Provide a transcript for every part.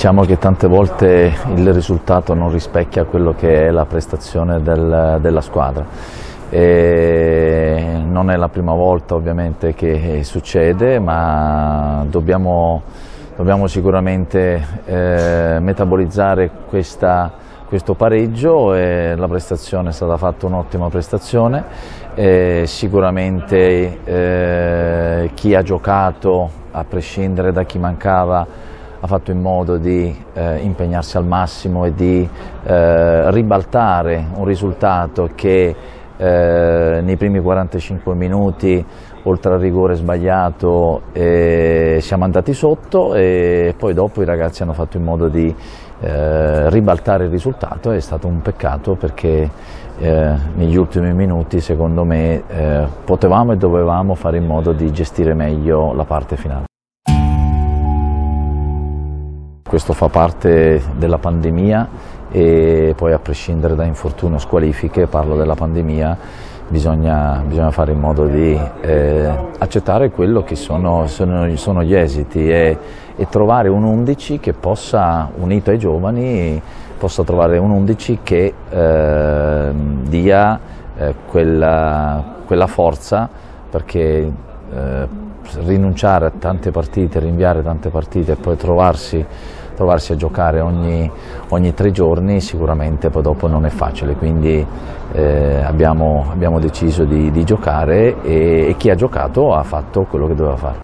Diciamo che tante volte il risultato non rispecchia quello che è la prestazione del, della squadra. E non è la prima volta ovviamente che succede, ma dobbiamo, dobbiamo sicuramente eh, metabolizzare questa, questo pareggio e la prestazione è stata fatta un'ottima prestazione. E sicuramente eh, chi ha giocato, a prescindere da chi mancava, ha fatto in modo di eh, impegnarsi al massimo e di eh, ribaltare un risultato che eh, nei primi 45 minuti oltre al rigore sbagliato eh, siamo andati sotto e poi dopo i ragazzi hanno fatto in modo di eh, ribaltare il risultato, è stato un peccato perché eh, negli ultimi minuti secondo me potevamo e dovevamo fare in modo di gestire meglio la parte finale. Questo fa parte della pandemia e poi a prescindere da infortunio o squalifiche, parlo della pandemia, bisogna, bisogna fare in modo di eh, accettare quello che sono, sono, sono gli esiti e, e, trovare un 11 che possa, unito ai giovani, possa trovare un 11 che eh, dia eh, quella, quella, forza perché eh, rinunciare a tante partite, rinviare tante partite e poi trovarsi trovarsi a giocare ogni, ogni, tre giorni sicuramente poi dopo non è facile, quindi eh, abbiamo, abbiamo, deciso di, di giocare e, e chi ha giocato ha fatto quello che doveva fare.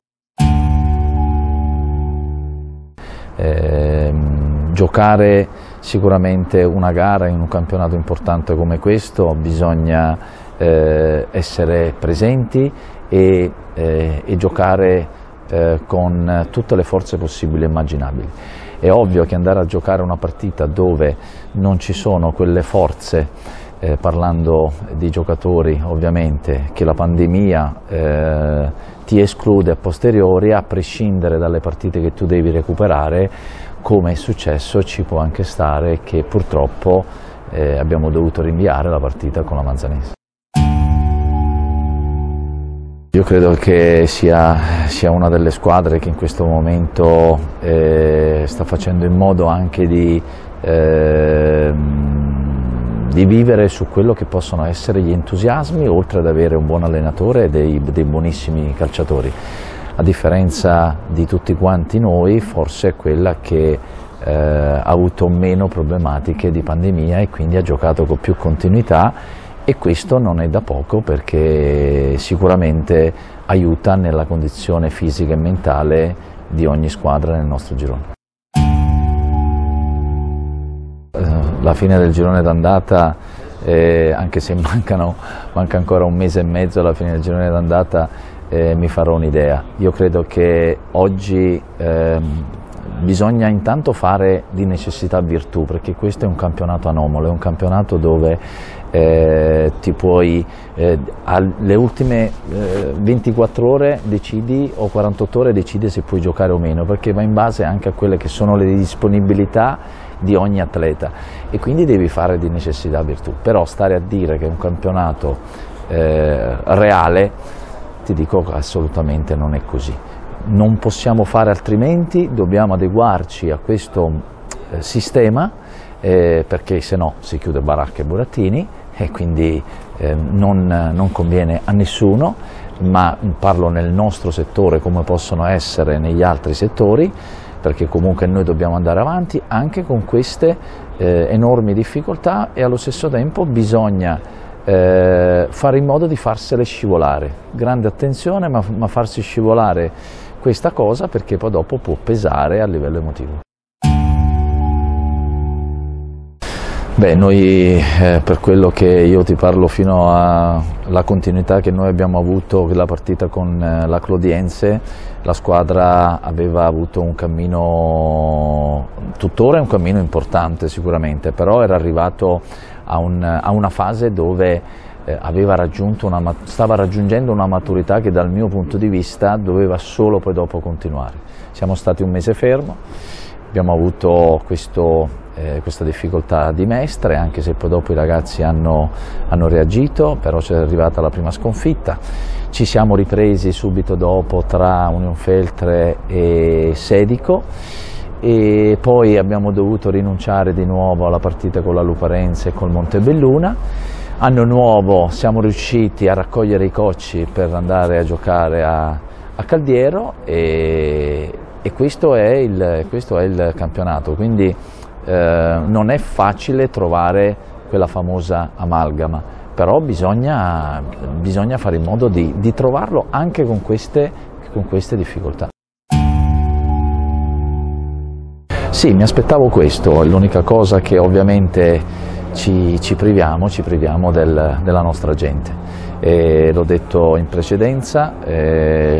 Eh, giocare sicuramente una gara in un campionato importante come questo bisogna eh, essere presenti e, eh, e giocare eh, con tutte le forze possibili e immaginabili. È ovvio che andare a giocare una partita dove non ci sono quelle forze, eh, parlando di giocatori ovviamente, che la pandemia eh, ti esclude a posteriori, a prescindere dalle partite che tu devi recuperare, come è successo ci può anche stare che purtroppo eh, abbiamo dovuto rinviare la partita con la Manzanese. Io credo che sia, sia, una delle squadre che in questo momento eh, sta facendo in modo anche di, eh, di, vivere su quello che possono essere gli entusiasmi, oltre ad avere un buon allenatore e dei, dei buonissimi calciatori. A differenza di tutti quanti noi, forse è quella che eh, ha avuto meno problematiche di pandemia e quindi ha giocato con più continuità e questo non è da poco perché sicuramente aiuta nella condizione fisica e mentale di ogni squadra nel nostro girone. Eh, la fine del girone d'andata, eh, anche se mancano, manca ancora un mese e mezzo alla fine del girone d'andata, eh, mi farò un'idea. Io credo che oggi ehm, bisogna intanto fare di necessità virtù, perché questo è un campionato anomalo, è un campionato dove eh, ti puoi, eh, alle ultime eh, 24 ore decidi o 48 ore decidi se puoi giocare o meno, perché va in base anche a quelle che sono le disponibilità di ogni atleta. E quindi devi fare di necessità virtù, però stare a dire che è un campionato eh, reale, ti dico assolutamente non è così. Non possiamo fare altrimenti, dobbiamo adeguarci a questo eh, sistema eh, perché se no si chiude baracca e burattini e quindi eh, non, non, conviene a nessuno, ma parlo nel nostro settore come possono essere negli altri settori, perché comunque noi dobbiamo andare avanti anche con queste eh, enormi difficoltà e allo stesso tempo bisogna eh, fare in modo di farsele scivolare. Grande attenzione, ma, ma farsi scivolare questa cosa perché poi dopo può pesare a livello emotivo. Beh, noi eh, per quello che io ti parlo fino alla continuità che noi abbiamo avuto la partita con eh, la Clodiense, la squadra aveva avuto un cammino, tuttora è un cammino importante sicuramente, però era arrivato a, un, a una fase dove eh, una, stava raggiungendo una maturità che dal mio punto di vista doveva solo poi dopo continuare. Siamo stati un mese fermo, abbiamo avuto questo, eh, questa difficoltà di mestre, anche se poi dopo i ragazzi hanno, hanno reagito, però c'è arrivata la prima sconfitta. Ci siamo ripresi subito dopo tra Union Feltre e Sedico e poi abbiamo dovuto rinunciare di nuovo alla partita con la Luparense e col Montebelluna. Anno nuovo siamo riusciti a raccogliere i cocci per andare a giocare a, a Caldiero e, e questo, è il, questo, è il, campionato, quindi eh, non è facile trovare quella famosa amalgama, però bisogna, bisogna fare in modo di, di trovarlo anche con queste, con queste difficoltà. Sì, mi aspettavo questo, l'unica cosa che ovviamente ci, ci priviamo, ci priviamo del, della nostra gente. L'ho detto in precedenza,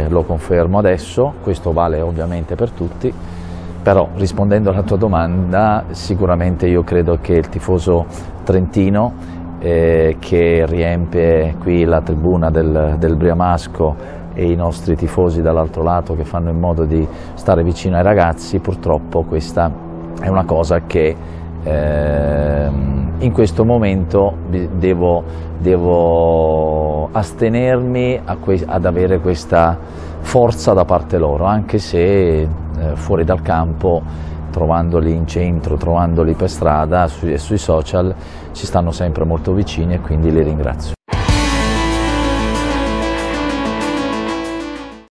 lo confermo adesso, questo vale ovviamente per tutti, però rispondendo alla tua domanda sicuramente io credo che il tifoso trentino eh, che riempie qui la tribuna del, del Briamasco e i nostri tifosi dall'altro lato che fanno in modo di stare vicino ai ragazzi, purtroppo questa è una cosa che in questo momento devo, devo astenermi ad avere questa forza da parte loro, anche se eh, fuori dal campo trovandoli in centro, trovandoli per strada e sui social ci stanno sempre molto vicini e quindi li ringrazio.